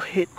hit